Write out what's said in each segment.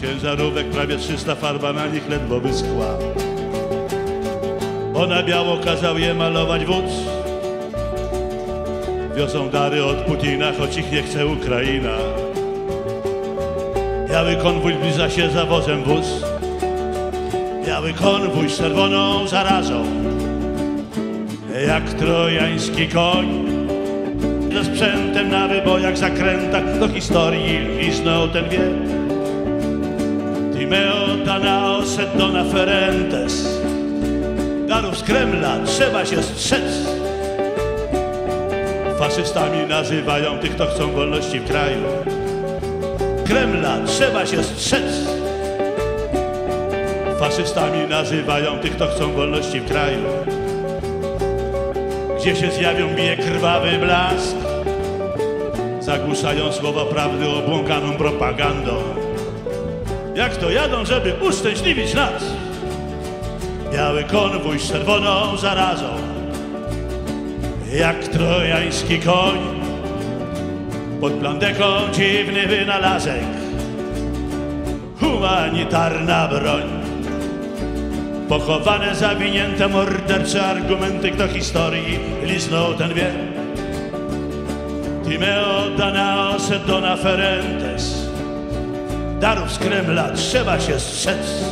Ciężarówek prawie 300, farba na nich ledwo wyschła. Bo na biało kazał je malować wódz. Wiozą dary od Putina, choć ich nie chce Ukraina. Biały konwój zbliża się za wozem wóz. Biały konwój z czerwoną zarazą. Jak trojański koń. Ze sprzętem na wybojach, zakrętach do historii liznął ten Timeo Danaos et dona ferentes. Darów z Kremla trzeba się strzec. Faszystami nazywają tych, kto chcą wolności w kraju. Kremla trzeba się strzec. Faszystami nazywają tych, kto chcą wolności w kraju. Gdzie się zjawią, bije krwawy blask. Zagłuszają słowa prawdy obłąkaną propagandą. Jak to jadą, żeby uszczęśliwić nas? Biały konwój z czerwoną zarazą. Jak trojański koń. Pod plandeką dziwny wynalazek. Humanitarna broń. Pochowane, zawinięte, mordercze argumenty, kto historii liznął, ten wie. Timeo Danaos et dona ferentes. Darów z Kremla trzeba się strzec.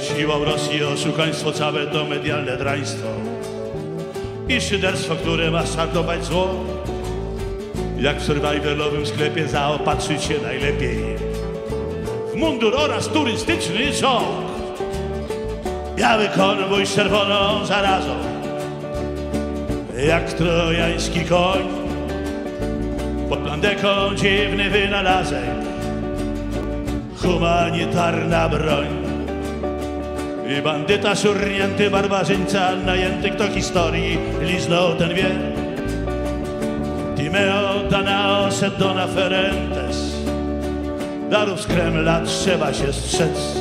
Siłą Rosji oszukaństwo całe to medialne draństwo. I szyderstwo, które ma szartować zło. Jak w survivalowym sklepie zaopatrzyć się najlepiej. W mundur oraz turystyczny szok. Biały konwój z czerwoną zarazą. Jak trojański koń. Plandeką dziwny wynalazek. Humanitarna broń. I bandyta szurnięty, barbarzyńca najęty, kto historii liznął ten wie. Timeo Danaos et dona ferentes. Darów z Kremla trzeba się strzec.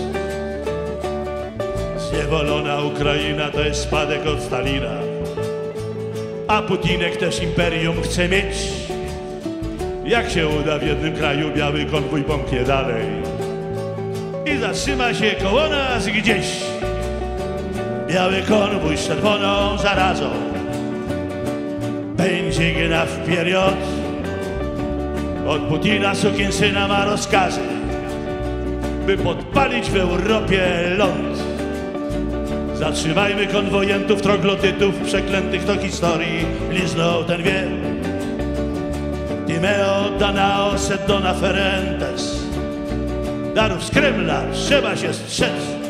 Zniewolona Ukraina to jest spadek od Stalina. A Putinek też imperium chce mieć. Jak się uda w jednym kraju biały konwój pomknie dalej i zatrzyma się koło nas gdzieś. Biały konwój z czerwoną zarazą będzie gna w period. Od Putina sukinsyna ma rozkazy, by podpalić w Europie ląd. Zatrzymajmy konwojentów, troglodytów, przeklętych to historii, liznął ten wie. Danaos et dona ferentes. Darów z Kremla trzeba się strzec.